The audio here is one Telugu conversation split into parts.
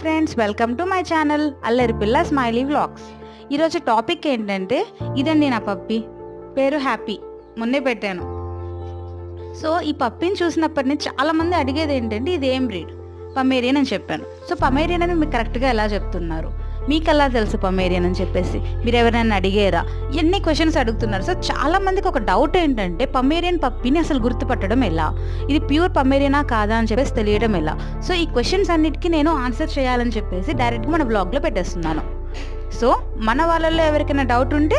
Friends welcome to my channel అల్లరి పిల్ల స్మైలీ వ్లాగ్స్ ఈరోజు టాపిక్ ఏంటంటే ఇదండి నా పప్పి పేరు హ్యాపీ మొన్నే పెట్టాను. సో ఈ పప్పిని చూసినప్పటి నుంచి చాలామంది అడిగేది ఏంటంటే ఇది ఏం బ్రీడ్ పమేరియన్ అని చెప్పాను. సో పమేరియన్ అని మీకు కరెక్ట్గా ఎలా చెప్తున్నారు? మీకు ఎలా తెలుసు పమేరియన్ అని చెప్పేసి? మీరు ఎవరైనా అడిగారా? ఎన్ని క్వశ్చన్స్ అడుగుతున్నారు? సో చాలామందికి ఒక డౌట్ ఏంటంటే పమేరియన్ పప్పిని అసలు గుర్తుపట్టడం ఎలా? ఇది ప్యూర్ పమేరియనా కాదా? అని చెప్పేసి తెలియడం ఎలా? సో ఈ క్వశ్చన్స్ అన్నిటికీ నేను ఆన్సర్ చేయాలని చెప్పేసి డైరెక్ట్గా మన బ్లాగ్లో పెట్టేస్తున్నాను. సో మన వాళ్ళల్లో ఎవరికైనా డౌట్ ఉంటే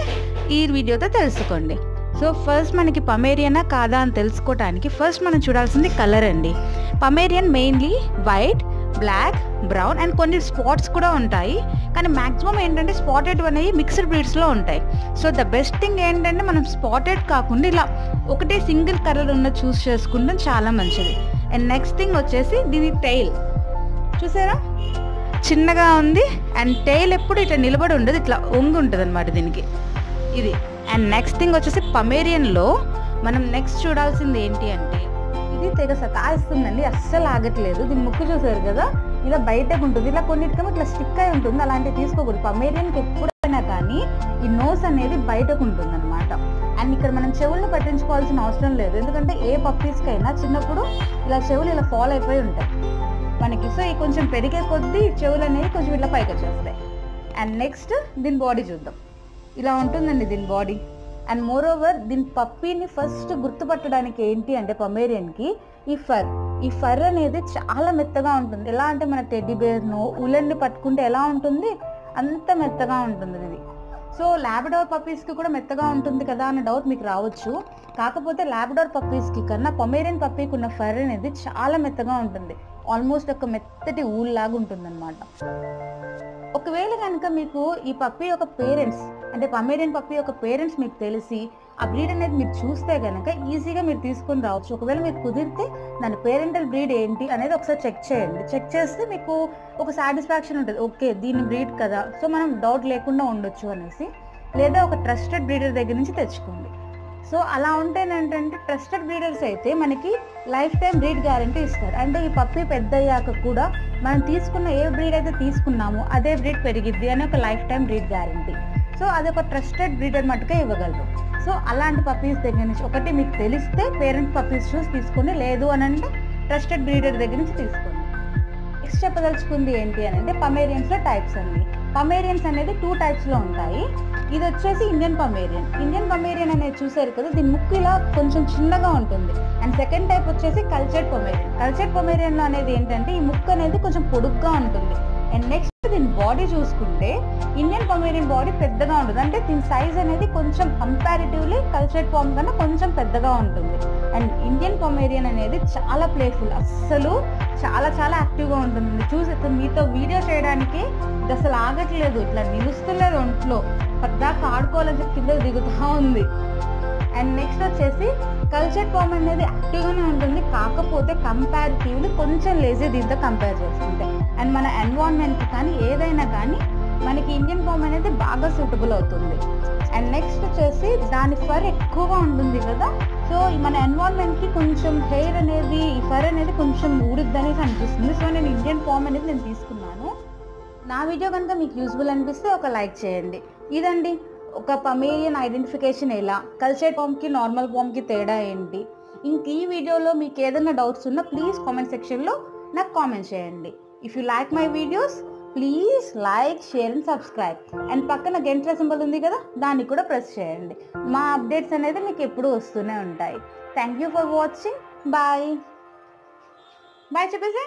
ఈ వీడియోతో తెలుసుకోండి. సో ఫస్ట్ మనకి పమేరియనా కాదా అని తెలుసుకోవటానికి ఫస్ట్ మనం చూడాల్సింది కలర్ అండి. Pomeranian mainly white black brown and కొన్ని స్పాట్స్ కూడా ఉంటాయి. కానీ మ్యాక్సిమం ఏంటంటే స్పాటెడ్ అనేవి మిక్స్డ్ బ్రీడ్స్లో ఉంటాయి. సో ద బెస్ట్ థింగ్ ఏంటంటే మనం స్పాటెడ్ కాకుండా ఇలా ఒకటే సింగిల్ కలర్ ఉన్న చూస్ చేసుకుంటాం చాలా మంచిది. అండ్ నెక్స్ట్ థింగ్ వచ్చేసి దీని టైల్ చూసారా? చిన్నగా ఉంది. అండ్ టైల్ ఎప్పుడు ఇట్లా నిలబడి ఉండదు. ఇట్లా ఒంగి ఉంటుంది అనమాట దీనికి. ఇది. అండ్ నెక్స్ట్ థింగ్ వచ్చేసి పమేరియన్లో మనం నెక్స్ట్ చూడాల్సింది ఏంటి అంటే ఇది తెగ సతాయిస్తుందండి అస్సలు ఆగట్లేదు. దీని ముక్కు చూసారు కదా? ఇలా బయటకు ఉంటుంది ఇలా కొన్నిటికేమో ఇట్లా స్టిక్ అయి ఉంటుంది అలాంటివి తీసుకోకూడదు. పమేరియన్కి ఎప్పుడైనా కానీ ఈ నోస్ అనేది బయటకు ఉంటుంది అనమాట అండ్ ఇక్కడ మనం చెవులను పట్టించుకోవాల్సిన అవసరం లేదు. ఎందుకంటే ఏ పప్పీస్కైనా చిన్నప్పుడు ఇలా చెవులు ఇలా ఫాల్ అయిపోయి ఉంటాయి. మనకి సో ఈ కొంచెం పెరిగే కొద్దీ చెవులు అనేవి కొంచెం ఇట్లా పైకి వచ్చేస్తాయి. అండ్ నెక్స్ట్ దీని బాడీ చూద్దాం. ఇలా ఉంటుందండి దీని బాడీ. అండ్ మోర్ ఓవర్ దీని పప్పీని ఫస్ట్ గుర్తుపట్టడానికి ఏంటి అంటే పమేరియన్కి ఈ ఫర్. ఈ ఫర్ అనేది చాలా మెత్తగా ఉంటుంది. ఎలా అంటే మన టెడ్డీ బేర్ను ఉలన్ని పట్టుకుంటే ఎలా ఉంటుంది? అంత మెత్తగా ఉంటుంది ఇది సో ల్యాబడోర్ పప్పీస్కి కూడా మెత్తగా ఉంటుంది కదా అన్న డౌట్ మీకు రావచ్చు. కాకపోతే ల్యాబడోర్ పప్పీస్కి కన్నా పొమేరియన్ పప్పీకి ఉన్న ఫర్ అనేది చాలా మెత్తగా ఉంటుంది. ఆల్మోస్ట్ ఒక మెత్తటి ఊల్లాగా ఉంటుందన్నమాట. ఒకవేళ కనుక మీకు ఈ పప్పి యొక్క పేరెంట్స్ అంటే పమేరియన్ పప్పి యొక్క పేరెంట్స్ మీకు తెలిసి ఆ బ్రీడ్ అనేది మీరు చూస్తే కనుక ఈజీగా మీరు తీసుకుని రావచ్చు. ఒకవేళ మీకు కుదిరితే దాని పేరెంటల్ బ్రీడ్ ఏంటి అనేది ఒకసారి చెక్ చేయండి. చెక్ చేస్తే మీకు ఒక సాటిస్ఫాక్షన్ ఉంటుంది. ఓకే దీని బ్రీడ్ కదా. సో మనం డౌట్ లేకుండా ఉండొచ్చు అనేసి లేదా ఒక ట్రస్టెడ్ బ్రీడర్ దగ్గర నుంచి తెచ్చుకోండి. సో అలా ఉంటేనేంటంటే ట్రస్టెడ్ బ్రీడర్స్ అయితే మనకి లైఫ్ టైం బ్రీడ్ గ్యారంటీ ఇస్తారు. అంటే ఈ పప్పి పెద్ద అయ్యాక కూడా మనం తీసుకున్న ఏ బ్రీడ్ అయితే తీసుకున్నామో అదే బ్రీడ్ పెరిగిద్ది అని ఒక life time breed guarantee. So అది ఒక ట్రస్టెడ్ బ్రీడర్ మట్టుకే ఇవ్వగలరు. సో అలాంటి పప్పీస్ దగ్గర నుంచి ఒకటి మీకు తెలిస్తే పేరెంట్ పప్పీస్ చూసి తీసుకోండి లేదు అని అంటే ట్రస్టెడ్ బ్రీడర్ దగ్గర నుంచి తీసుకోండి. నెక్స్ట్ చెప్పదలుచుకుంది ఏంటి అని అంటే పమేరియన్స్లో టైప్స్ అండి పమేరియన్స్ అనేది టూ టైప్స్లో ఉంటాయి. ఇది వచ్చేసి ఇండియన్ పమేరియన్ ఇండియన్ పమేరియన్ అనేది చూసారు కదా దీని ముక్కు ఇలా కొంచెం చిన్నగా ఉంటుంది. అండ్ సెకండ్ టైప్ వచ్చేసి కల్చర్డ్ పొమేరియన్ కల్చర్డ్ పొమేరియన్లో అనేది ఏంటంటే ఈ ముక్కు అనేది కొంచెం పొడుగ్గా ఉంటుంది. అండ్ నెక్స్ట్ దీని బాడీ చూసుకుంటే ఇండియన్ పొమేరియన్ బాడీ పెద్దగా ఉంటుంది. అంటే దీని సైజ్ అనేది కొంచెం కంపారిటివ్లీ కల్చర్డ్ ఫామ్ కన్నా కొంచెం పెద్దగా ఉంటుంది. అండ్ ఇండియన్ పొమేరియన్ అనేది చాలా ప్లేఫుల్ అస్సలు చాలా చాలా యాక్టివ్గా ఉంటుంది చూసి మీతో వీడియో చేయడానికి ఇది అసలు ఆగట్లేదు. ఇట్లా నిలుస్తులేదు ఒంట్లో పద్దాకా ఆడుకోవాలని చెప్పి కింద దిగుతూ ఉంది. అండ్ నెక్స్ట్ వచ్చేసి కల్చర్ ఫామ్ అనేది యాక్టివ్గానే ఉంటుంది. కాకపోతే కంపారిటివ్లీ కొంచెం లేజీ దీంతో కంపేర్ చేసుకుంటే. అండ్ మన ఎన్వాన్మెంట్కి కానీ ఏదైనా కానీ మనకి ఇండియన్ ఫామ్ అనేది బాగా సూటబుల్ అవుతుంది. అండ్ నెక్స్ట్ వచ్చేసి దాని ఫర్ ఎక్కువగా ఉంటుంది కదా. సో మన ఎన్వాన్మెంట్కి కొంచెం హెయిర్ అనేది ఫర్ అనేది కొంచెం ఊడిద్ది అనిపిస్తుంది సో నేను ఇండియన్ ఫామ్ అనేది నేను తీసుకున్నాను. నా వీడియో కనుక మీకు యూస్ఫుల్ అనిపిస్తే ఒక లైక్ చేయండి. ఇదండి ఒక పమేరియన్ ఐడెంటిఫికేషన్ ఎలా? కల్చర్ ఫామ్కి నార్మల్ ఫామ్కి తేడా ఏంటి? ఇంక ఈ వీడియోలో మీకు ఏదైనా డౌట్స్ ఉన్నా ప్లీజ్ కామెంట్ సెక్షన్లో నాకు కామెంట్ చేయండి. If you like my videos please like share and subscribe and పక్కన గంటల సింబల్ ఉంది కదా దాన్ని కూడా ప్రెస్ చేయండి. మా అప్డేట్స్ అనేది మీకు ఎప్పుడూ వస్తూనే ఉంటాయి. Thank you for watching bye bye చెప్పేసి